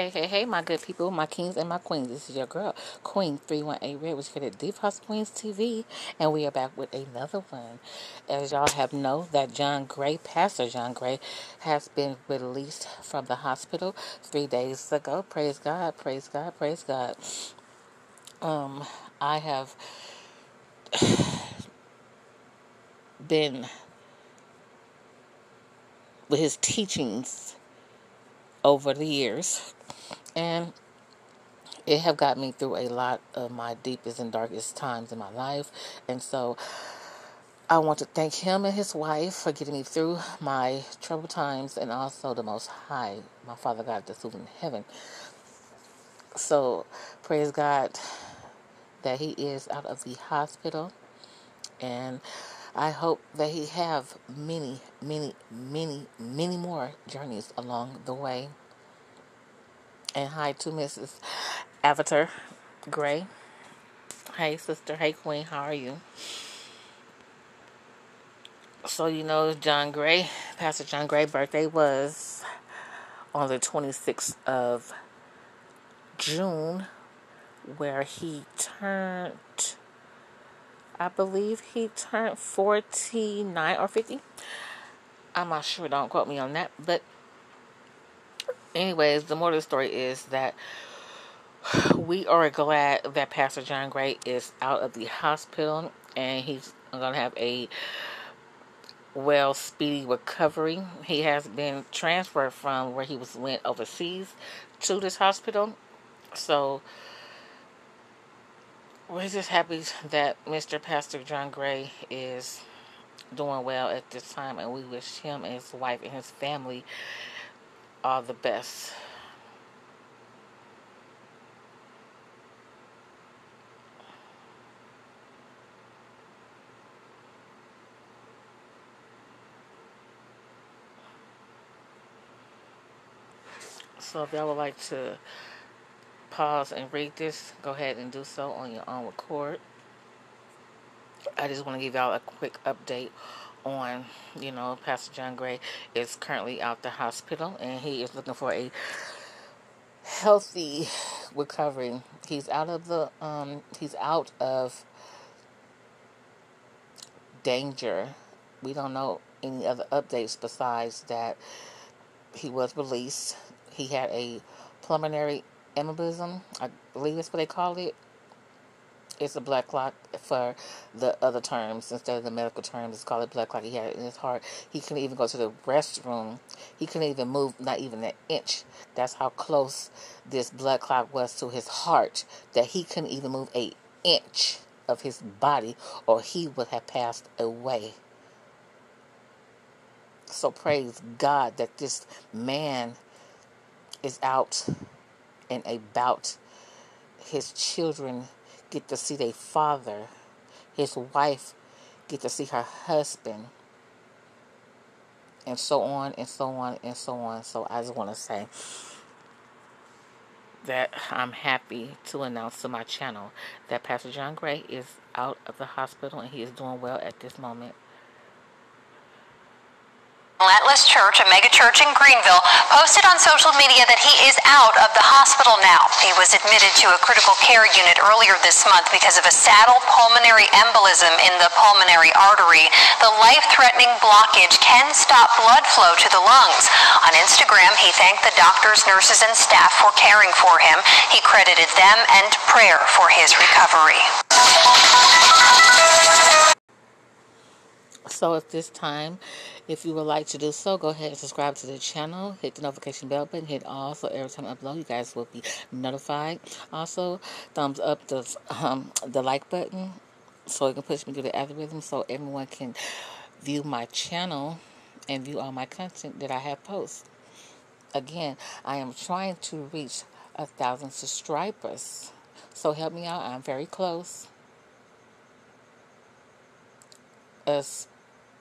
Hey, hey, hey, my good people, my kings and my queens. This is your girl, Queen 318 Red, which is at Deep House Queens TV. And we are back with another one. As y'all have know that John Gray, Pastor John Gray, has been released from the hospital three days ago. Praise God, praise God, praise God. Um, I have been with his teachings over the years and it have got me through a lot of my deepest and darkest times in my life and so i want to thank him and his wife for getting me through my troubled times and also the most high my father god that's in heaven so praise god that he is out of the hospital and I hope that he have many, many, many, many more journeys along the way. And hi to Mrs. Aventer Gray. Hey sister, hey queen, how are you? So you know John Gray, Pastor John Gray birthday was on the 26th of June where he turned I believe he turned 49 or 50. I'm not sure, don't quote me on that. But, anyways, the more of the story is that we are glad that Pastor John Gray is out of the hospital and he's going to have a well speedy recovery. He has been transferred from where he was went overseas to this hospital. So we're just happy that Mr. Pastor John Gray is doing well at this time, and we wish him and his wife and his family all the best. So if y'all would like to pause and read this, go ahead and do so on your own record. I just want to give y'all a quick update on, you know, Pastor John Gray is currently out the hospital and he is looking for a healthy recovery. He's out of the um he's out of danger. We don't know any other updates besides that he was released. He had a pulmonary embolism. I believe that's what they call it. It's a blood clot for the other terms instead of the medical terms. It's called a blood clot. He had it in his heart. He couldn't even go to the restroom. He couldn't even move, not even an inch. That's how close this blood clot was to his heart that he couldn't even move a inch of his body, or he would have passed away. So praise God that this man is out and about his children get to see their father, his wife get to see her husband, and so on and so on and so on. So I just want to say that I'm happy to announce to my channel that Pastor John Gray is out of the hospital and he is doing well at this moment. Relentless Church, a megachurch in Greenville, posted on social media that he is out of the hospital now. He was admitted to a critical care unit earlier this month because of a saddle pulmonary embolism in the pulmonary artery. The life-threatening blockage can stop blood flow to the lungs. On Instagram, he thanked the doctors, nurses, and staff for caring for him. He credited them and prayer for his recovery. So at this time, if you would like to do so, go ahead and subscribe to the channel. Hit the notification bell button. Hit all so every time I upload, you guys will be notified. Also, thumbs up the um, the like button so it can push me through the algorithm so everyone can view my channel and view all my content that I have posted. Again, I am trying to reach a thousand subscribers. So help me out. I'm very close. As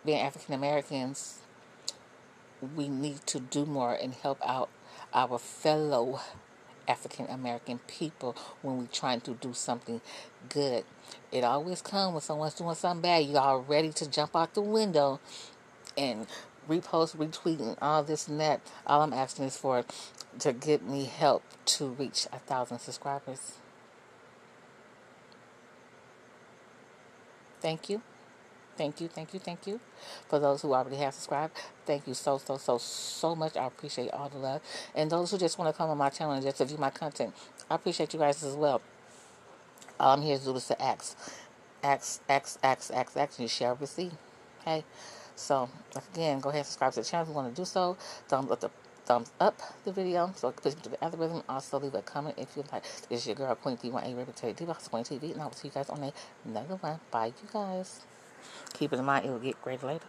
being African Americans, we need to do more and help out our fellow African American people when we're trying to do something good. It always comes when someone's doing something bad. You're all ready to jump out the window and repost, retweeting, all this and that. All I'm asking is for to get me help to reach a thousand subscribers. Thank you. Thank you, thank you, thank you. For those who already have subscribed, thank you so, so, so, so much. I appreciate all the love. And those who just want to come on my channel and just to view my content, I appreciate you guys as well. I'm here to do is to ask, ask, ask, ask, ask, and you shall receive. Okay? So, again, go ahead and subscribe to the channel if you want to do so. Thumbs up the thumbs up the video so it push me to the algorithm. Also, leave a comment if you like. This is your girl, Queen D1A, Reputation Diva, Queen TV, and I will see you guys on another one. Bye, you guys. Keep in mind, it will get great later.